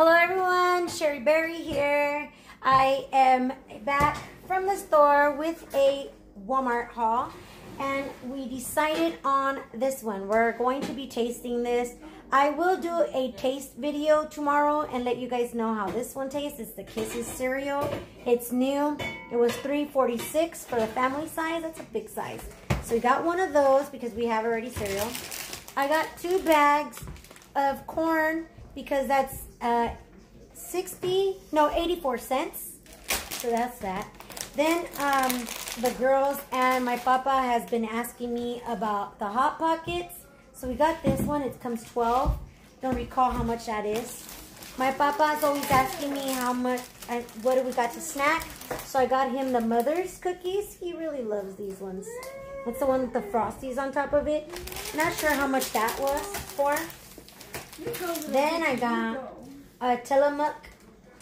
Hello everyone, Sheri Berry here. I am back from the store with a Walmart haul and we decided on this one. We're going to be tasting this. I will do a taste video tomorrow and let you guys know how this one tastes. It's the Kisses cereal. It's new. It was $3.46 for the family size. That's a big size. So we got one of those because we have already cereal. I got two bags of corn because that's uh, 60, no, 84 cents. So that's that. Then um, the girls and my papa has been asking me about the Hot Pockets. So we got this one. It comes 12. Don't recall how much that is. My papa is always asking me how much, and what do we got to snack. So I got him the Mother's cookies. He really loves these ones. That's the one with the Frosties on top of it. Not sure how much that was for. Then I got a Tillamook.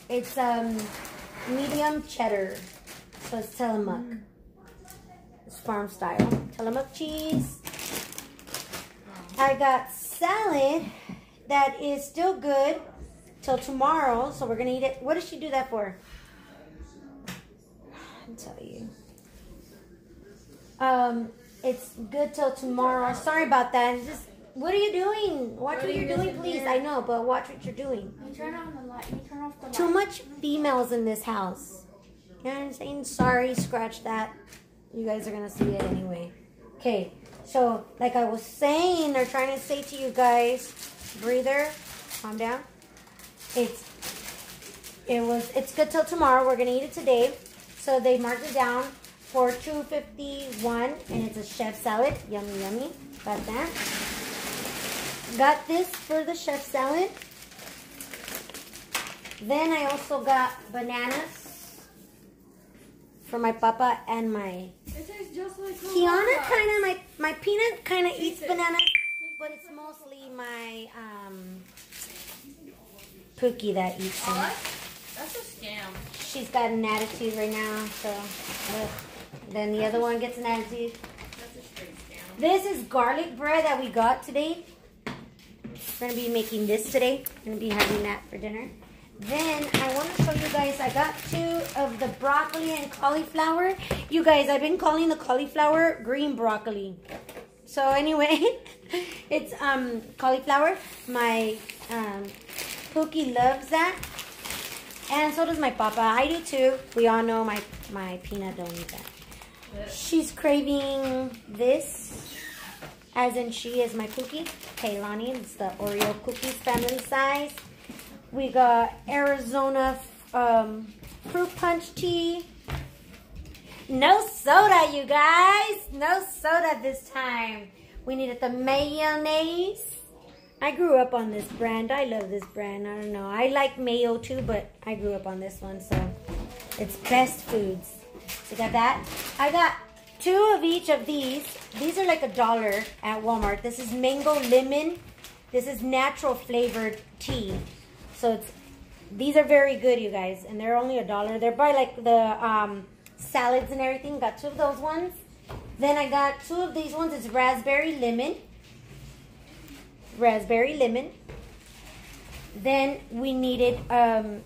It's um medium cheddar. So it's Tillamook. It's farm style. Tillamook cheese. I got salad that is still good till tomorrow. So we're going to eat it. What does she do that for? I'll tell you. Um, it's good till tomorrow. Sorry about that. It's just what are you doing? Watch what, you're doing, please. I know, but watch what you're doing. You turn on the light. You turn off the light. Too much females in this house. You know what I'm saying? Sorry, scratch that. You guys are gonna see it anyway. Okay, so like I was saying, they're trying to say to you guys, breather, calm down. It's it was it's good till tomorrow. We're gonna eat it today. So they marked it down for 251 and it's a chef salad. Yummy, yummy. Got that. Got this for the chef salad. Then I also got bananas for my papa and my Kiana kind of my my peanut kind of eats bananas, but it's mostly my um Pookie that eats them. Oh, that's, a scam. She's got an attitude right now, so ugh. then the other one gets an attitude. That's a straight scam. This is garlic bread that we got today. Gonna be making this today. We're gonna be having that for dinner. Then I want to show you guys, I got two of the broccoli and cauliflower. You guys, I've been calling the cauliflower green broccoli. So anyway, it's um cauliflower. My um, Pookie loves that. And so does my papa. I do too. We all know my, my peanut don't eat that. She's craving this. As in she is my cookie. Kaylani, it's the Oreo cookies family size. We got Arizona um, fruit punch tea. No soda, you guys. No soda this time. We needed the mayonnaise. I grew up on this brand. I love this brand. I don't know. I like mayo too, but I grew up on this one, so it's best foods. So got that. I got two of each of these. These are like a dollar at Walmart. This is mango lemon. This is natural flavored tea. So it's these are very good, you guys, and they're only a dollar. They're by like the um, salads and everything. Got two of those ones. Then I got two of these ones. It's raspberry lemon. Raspberry lemon. Then we needed um,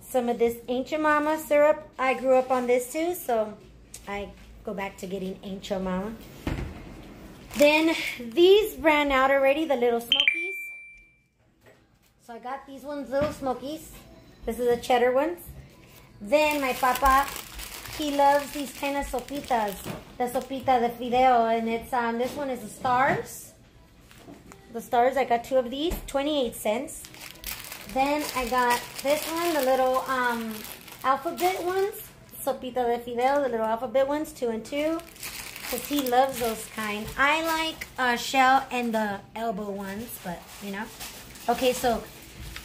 some of this Aunt Jemima syrup. I grew up on this too, so I go back to getting Aunt Jemima. Then these ran out already, the little smokies. So I got these ones, little smokies. This is the cheddar ones. Then my papa, he loves these kind of sopitas. The sopita de fideo, and it's um this one is the stars. The stars, I got two of these, 28 cents. Then I got this one, the little um alphabet ones. Sopita de fideo, the little alphabet ones, two and two. Because he loves those kind. I like uh, shell and the elbow ones, but you know. Okay, so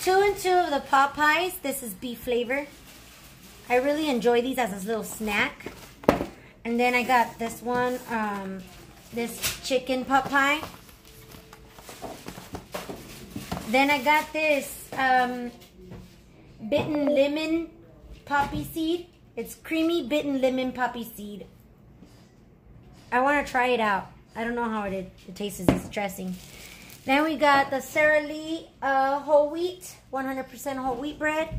two and two of the Popeyes. This is beef flavor. I really enjoy these as a little snack. And then I got this one, um, this chicken pot pie. Then I got this um, bitten lemon poppy seed. It's creamy bitten lemon poppy seed. I want to try it out. I don't know how it, it tastes. It's dressing. Then we got the Sara Lee uh, whole wheat, 100% whole wheat bread.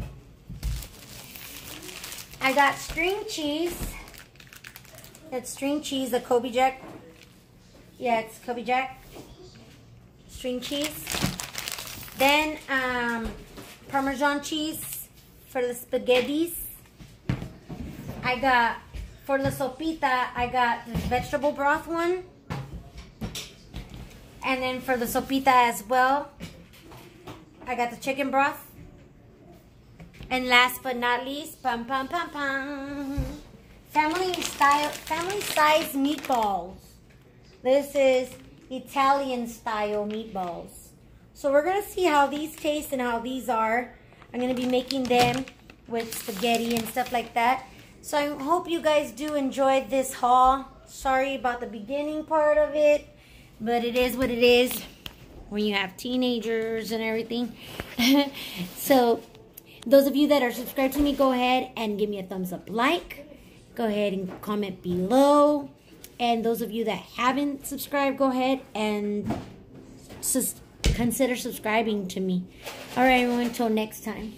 I got string cheese. It's string cheese, the Colby Jack. Yeah, it's Colby Jack. String cheese. Then um, Parmesan cheese for the spaghettis. I got, for the sopita, I got the vegetable broth one. And then for the sopita as well, I got the chicken broth. And last but not least, pum pum pum pum, family style, family size meatballs. This is Italian style meatballs. So we're gonna see how these taste and how these are. I'm gonna be making them with spaghetti and stuff like that. So I hope you guys do enjoy this haul. Sorry about the beginning part of it, but it is what it is when you have teenagers and everything. so those of you that are subscribed to me, go ahead and give me a thumbs up like. Go ahead and comment below. And those of you that haven't subscribed, go ahead and sus consider subscribing to me. All right, everyone, until next time.